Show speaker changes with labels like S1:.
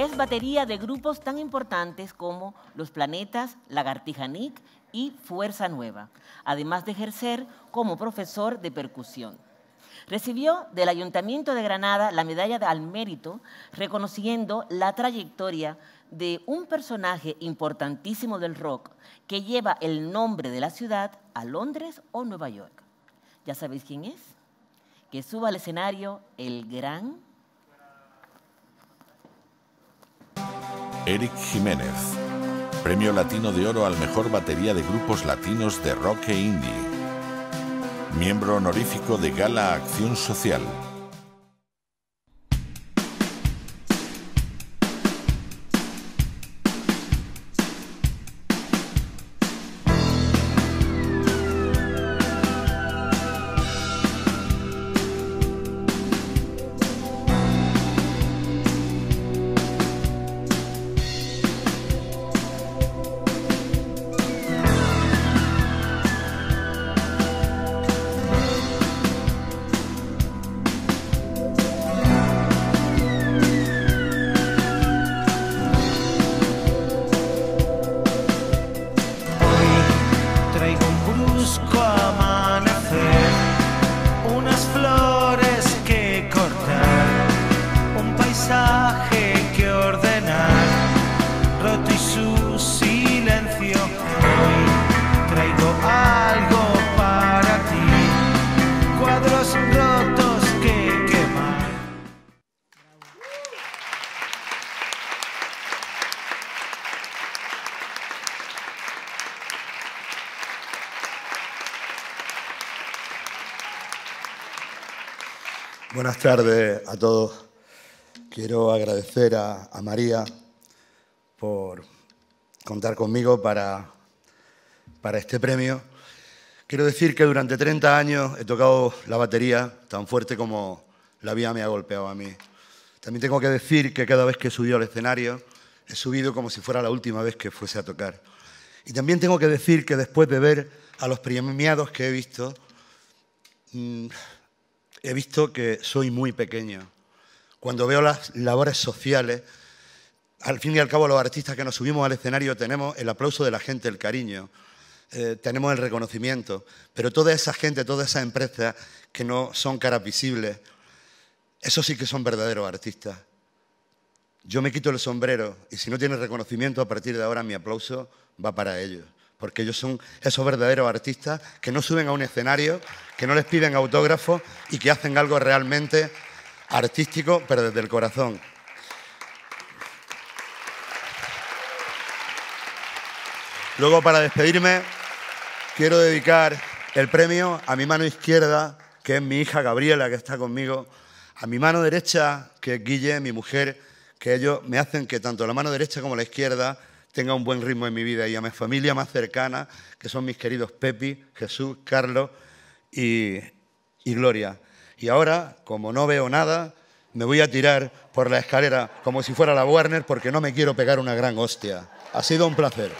S1: es batería de grupos tan importantes como Los Planetas, Lagartija Nick y Fuerza Nueva, además de ejercer como profesor de percusión. Recibió del Ayuntamiento de Granada la medalla al mérito, reconociendo la trayectoria de un personaje importantísimo del rock que lleva el nombre de la ciudad a Londres o Nueva York. ¿Ya sabéis quién es? Que suba al escenario el gran...
S2: Eric Jiménez, Premio Latino de Oro al Mejor Batería de Grupos Latinos de Rock e Indie. Miembro honorífico de Gala Acción Social.
S3: Buenas tardes a todos. Quiero agradecer a, María por contar conmigo para, para este premio. Quiero decir que durante 30 años he tocado la batería tan fuerte como la vida me ha golpeado a mí. También tengo que decir que cada vez que he subido al escenario he subido como si fuera la última vez que fuese a tocar. Y también tengo que decir que después de ver a los premiados que he visto, mm, he visto que soy muy pequeño. Cuando veo las labores sociales, al fin y al cabo los artistas que nos subimos al escenario tenemos el aplauso de la gente, el cariño, eh, tenemos el reconocimiento, pero toda esa gente, todas esas empresas que no son caras visibles, esos sí que son verdaderos artistas. Yo me quito el sombrero y si no tiene reconocimiento, a partir de ahora mi aplauso va para ellos porque ellos son esos verdaderos artistas que no suben a un escenario, que no les piden autógrafos y que hacen algo realmente artístico, pero desde el corazón. Luego, para despedirme, quiero dedicar el premio a mi mano izquierda, que es mi hija Gabriela, que está conmigo, a mi mano derecha, que es Guille, mi mujer, que ellos me hacen que tanto la mano derecha como la izquierda tenga un buen ritmo en mi vida y a mi familia más cercana, que son mis queridos Pepi, Jesús, Carlos y, y Gloria. Y ahora, como no veo nada, me voy a tirar por la escalera como si fuera la Warner porque no me quiero pegar una gran hostia. Ha sido un placer.